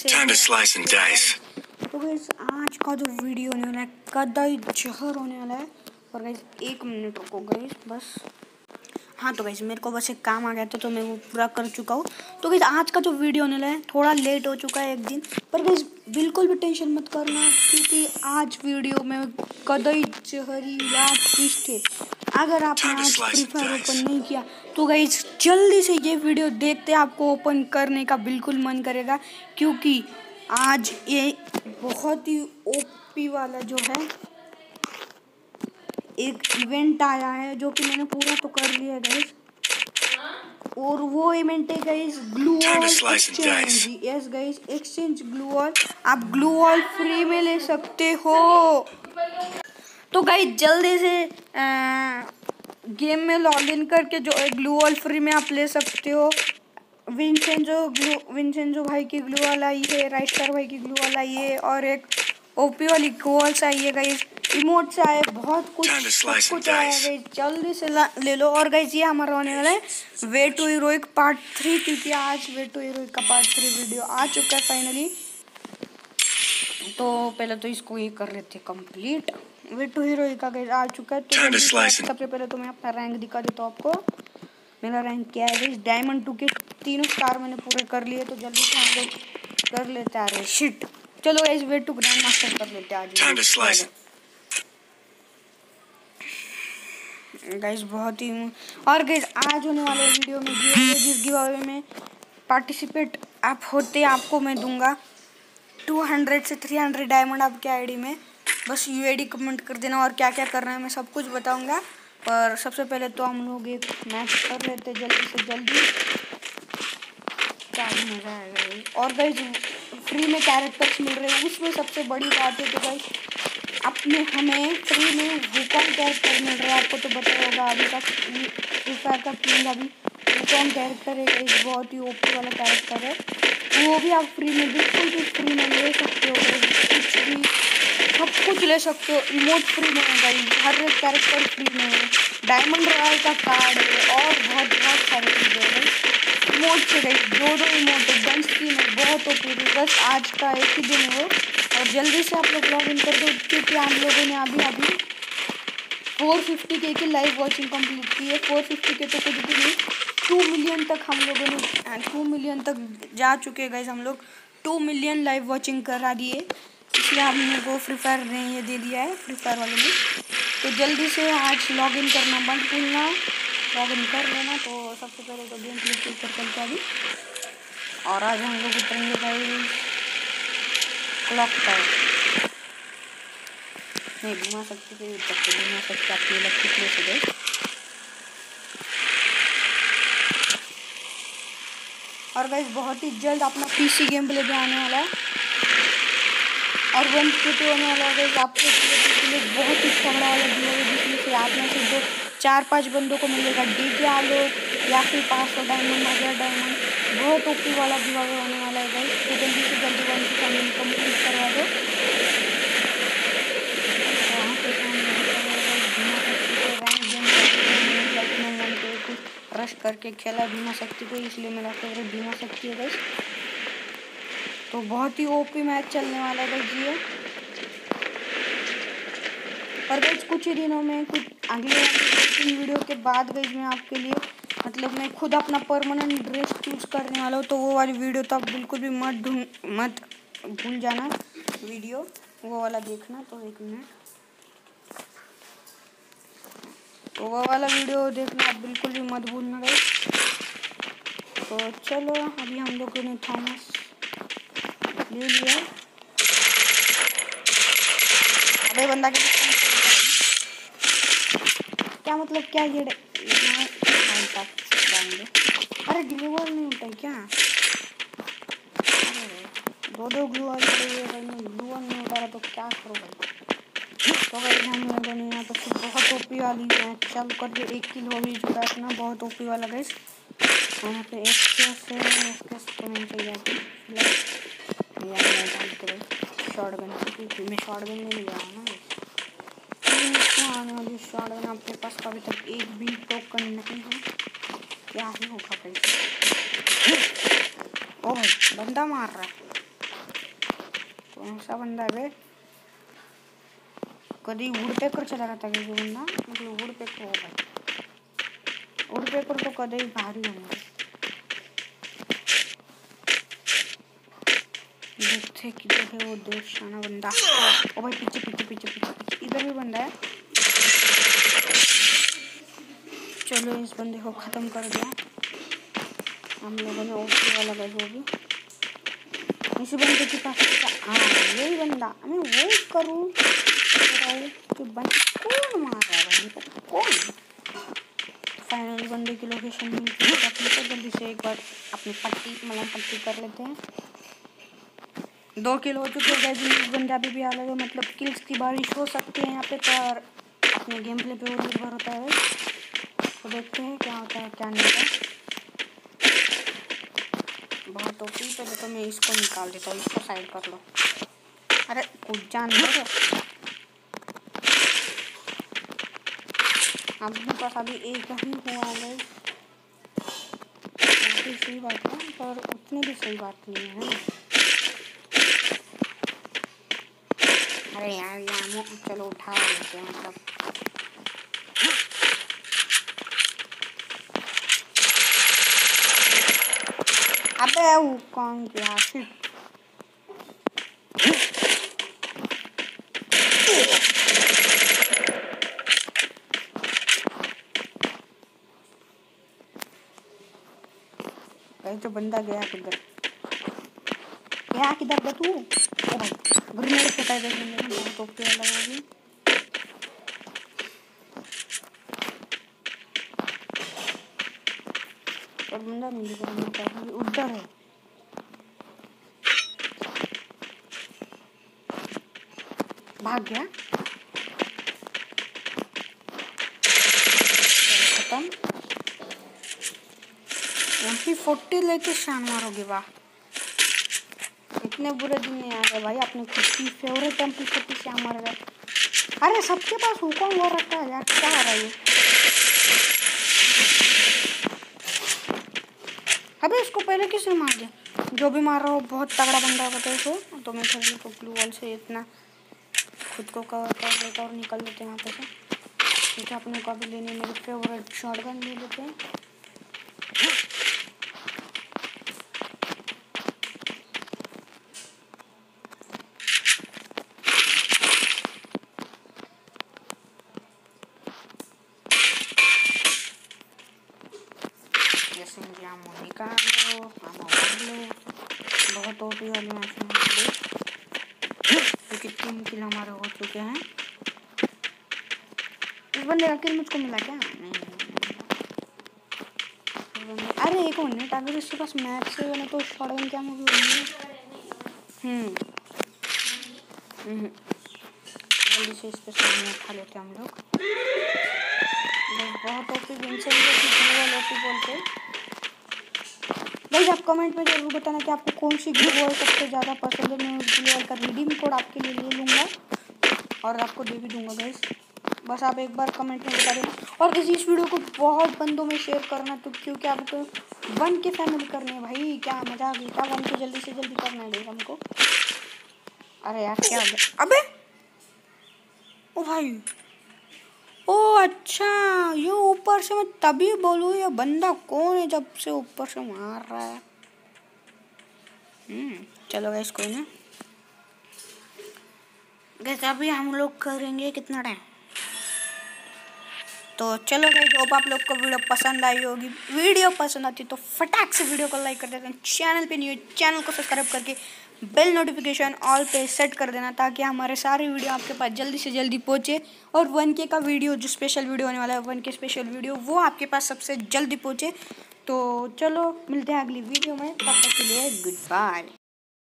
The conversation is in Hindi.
Time to slice and dice. तो गाइस आज का जो वीडियो होने वाला है, कदाई जहर होने वाला है। और गाइस एक मिनट रुको गाइस बस। हाँ तो गाइस मेरे को बस एक काम आ गया था तो मैं वो पूरा कर चुका हूँ। तो गाइस आज का जो वीडियो होने वाला है, थोड़ा लेट हो चुका है एक दिन। पर गाइस बिल्कुल भी टेंशन मत करना, क्योंकि आज वीडियो में कदई जहरी ट्विस्ट है अगर आपने आज फ्री फायर ओपन नहीं किया तो गाइस जल्दी से ये वीडियो देखते आपको ओपन करने का बिल्कुल मन करेगा क्योंकि आज ये बहुत ही ओपी वाला जो है एक इवेंट आया है जो कि मैंने पूरा तो कर लिया है गाइस और वो इवेंट है guys glue wall exchange yes guys exchange glue wall आप ग्लू ऑल फ्री में ले सकते हो। तो गाई जल्दी से आ, गेम में लॉगिन करके जो ग्लू वॉल फ्री में आप ले सकते हो। विंसेंजो ग्लू विंसेंजो भाई की ग्लू वाला आई है राइस्टर भाई की ग्लू वाला आई है और एक ओपी वाली गोल्स आई है गाइस इमोट्स आए बहुत कुछ सब कुछ आया है जल्दी से ले लो और गाइस ये हमारा होने वाला है way to heroic part three क्योंकि आज वे टू हीरोइक का पार्ट थ्री वीडियो आ चुका है फाइनली तो पहले तो इसको ये कर लेते कंप्लीट वे टू हीरोइक का गाइस आ चुका है तो सबसे पहले तो मैं अपना रैंक दिखा देता हूँ आपको। मेरा रैंक क्या है गाइस डायमंड टू के तीनों स्टार मैंने पूरे कर लिए तो जल्दी से हम लोग कर लेते आ रहे शिट चलो guys way to grandmaster कर लेते आज। गाइस बहुत ही और गाइस आज होने वाले वीडियो में जिस गिव अवे में पार्टिसिपेट आप होते आपको मैं दूँगा। 200 से 300 डायमंड आपके आईडी में। बस यूआईडी कमेंट कर देना और क्या क्या करना है मैं सब कुछ बताऊँगा। पर सबसे पहले तो हम लोग एक मैच कर लेते जल्दी से जल्दी। क्या मज़ा आएगा और गाइस फ्री में कैरेक्टर्स मिल रहे हैं। उसमें सबसे बड़ी बात है कि भाई अपने, हमें फ्री में वुकॉन कैरेक्टर मिल रहा है। आपको तो पता होगा, अभी तक फ्री का किंग अभी वुकॉन कैरेक्टर है बहुत ही ओपी वाला कैरेक्टर है। वो भी आप फ्री में, बिल्कुल भी फ्री में ले सकते हो, कुछ भी सब कुछ ले सकते हो। इमोट फ्री में है भाई, हर एक कैरेक्टर फ्री में है। डायमंड रॉयल का कार्ड है, और बहुत बहुत सारी चीज़ें हैं इमोट से गई दो दो इमोट है गन स्कीन है, बहुत ओपी बस आज का एक ही दिन है, और जल्दी से आप लोग लॉग इन कर दो, क्योंकि हम लोगों ने अभी अभी फोर फिफ्टी के की लाइव वॉचिंग कंप्लीट की है। फोर फिफ्टी के तो कुछ भी नहीं। टू मिलियन तक हम लोगों ने टू मिलियन तक जा चुके गए हम लोग। टू मिलियन लाइव वॉचिंग करा दिए। इसलिए हमने वो फ्री फायर ने ये दे दिया है फ्री फायर वाले ने तो जल्दी से आज लॉग इन करना बंद भूलना। लॉग इन कर लेना तो सबसे पहले तो गेम प्ले क्लिक कर चलते अभी और आज हम लोग उतरेंगे भाई क्लॉक पर नहीं, घुमा सकते तो घुमा सकते आपकी इलेक्ट्रिक प्लेस हो गई। और गाइस बहुत ही जल्द अपना पीसी गेम प्ले भी आने वाला है। और वन टू होने वाला है आपके बहुत ही तगड़ा वाला वीडियो है। जिसमें से आप में से दो चार पाँच बंदों को मिलेगा डी के आलो या फिर पाँच सौ डायमंड हज़ार डायमंड बहुत ओपी वाला गिवा होने वाला है गाइस तो जल्दी से जल्दी वन टू फैमिली कंप्लीट करवा दो। रश करके खेला, भीमा शक्ति को, इसलिए मेरा फेवरेट भीमा शक्ति है गाइस तो बहुत ही ओपी मैच चलने वाला है गाइस ये और गाइस कुछ ही दिनों में, कुछ अगले वीडियो के बाद गाइस मैं आपके लिए मतलब मैं खुद अपना परमानेंट ड्रेस चूज़ करने वाला हूँ तो वो वाली वीडियो तो आप बिल्कुल भी मत ढूंढ मत भूल जाना। वीडियो वो वाला देखना तो एक मिनट तो वो वाला वीडियो देखना, आप बिल्कुल भी मत भूलना गए तो चलो, अभी हम लोगों ने थॉमस ले लिया। अरे बंदा क्या मतलब क्या ये अरे डिलीवर नहीं होता क्या? दो दो ग्लू वाले ग्लू नहीं उतारा तो क्या करो भाई? तो भाई हम लोगों ने यहाँ पर बहुत ओपी वाली मैच चालू कर दी एक किल हो भी चुका है अपना बहुत ओपी वाला गैस यहाँ पे एक है तो नहीं चाहिए शॉर्ट गन मैं शॉर्ट गन नहीं लिया ना आने वाली शॉर्ट गन आपके पास अभी तक एक भी टोकन नहीं है क्या ही होगा भाई ओ भाई बंदा मार रहा है कौन सा बंदा है कभी वुडपेकर चला रहता है जो बंदा मतलब वुडपेकर हो भाई वुडपेकर तो कभी भारी होंगे देखते किधर है वो देख शाना बंदा ओ भाई पीछे पीछे पीछे पीछे पीछे. इधर भी बंदा है चलो, इस बंदे को ख़त्म कर दिया. हम लोगों ने ओके वाला गए वो भी. इसी बंदे के पास हाँ यही बंदा. मैं वो करूँ। फाइनल बंदे की लोकेशन को जल्दी से एक बार अपनी पट्टी मतलब पट्टी कर लेते हैं। दो किल हो चुके हैं इस बंदा अभी भी अलग है मतलब किल्स की बारिश हो सकती है यहाँ पे, पर अपने गेम प्ले पे वो निर्भर होता है। तो देखते हैं क्या होता है, क्या नहीं होता। बहुत ओपी पहले तो मैं इसको निकाल देता हूँ, इसको साइड कर लो। अरे, कुछ जान दो अपने पास अभी एक ही हुआ है। सही बात है, पर उतनी भी सही बात नहीं है। अरे यार, यहाँ चलो उठा लेते हैं मतलब। अबे, वो कौन किया फिर तो बंदा गया किधर? गया किधर गया तू? ग्रेनेड वाला भी और बंदा दिख रहा मेरे उधर है। भाग गया? खत्म। एम फोर्टी लेके शान मारोगे, वाह। इतने बुरे दिन नहीं आ रहे भाई, अपने खुद की फेवरेट एम पी फोर्टी से मर गए। अरे, सबके पास हुक्म वो रखा है यार, क्या आ रहा है अबे, इसको पहले किसने मार दिया? जो भी मार रहा हो, बहुत तगड़ा बंदा होता है इसको। तो मैं फिर तो ब्लू वॉल से इतना खुद को कवर कर लेता और निकल लेते हैं यहाँ पे से। ठीक है, अपने को अभी लेने मेरे फेवरेट शॉर्ट गन ले लेते हैं मोनिका लो बहुत ओपी वाली मशीन क्योंकि तीन किल हमारे हो चुके हैं। इस बंदे का किल मुझको मिला क्या? नहीं अरे, एक मिनट अगर इसके पास मैप से बने तो शॉर्ट क्या मूवी होगी हम्म। हम्म। जल्दी से इस पर सामने उठा लेते हैं हम लोग। बहुत ओपी गेम से बोलते गाइस आप कमेंट में ज़रूर बताना कि आपको कौन सी ग्रुप वॉल सबसे ज़्यादा पसंद है। मैं उस ग्लू का रिडीम कोड आपके लिए ले लूँगा। और आपको दे भी दूँगा गाइस बस आप एक बार कमेंट में बता देना। और इस वीडियो को बहुत बंदों में शेयर करना तो क्योंकि आपको वन के फैमिली करनी है भाई। क्या मज़ा आ गई क्या वन के जल्दी से जल्दी करना है हमको? अरे यार, क्या हो गया? अबे! ओ भाई! ओ अच्छा ये ऊपर से मैं तभी बोलू, ये बंदा कौन है जब से ऊपर से मार रहा है? हम्म चलो गैस कोई ना। गैस अभी हम लोग करेंगे कितना टाइम तो चलो गए जो आप लोग को वीडियो पसंद आई होगी। वीडियो पसंद आती तो फटाक से वीडियो को लाइक कर देते हैं चैनल पे न्यू चैनल को सब्सक्राइब करके बेल नोटिफिकेशन ऑल पे सेट कर देना ताकि हमारे सारे वीडियो आपके पास जल्दी से जल्दी पहुँचे। और वन के का वीडियो जो स्पेशल वीडियो होने वाला है वन के स्पेशल वीडियो वो आपके पास सबसे जल्दी पहुँचे। तो चलो, मिलते हैं अगली वीडियो में। तब तक के लिए गुड बाय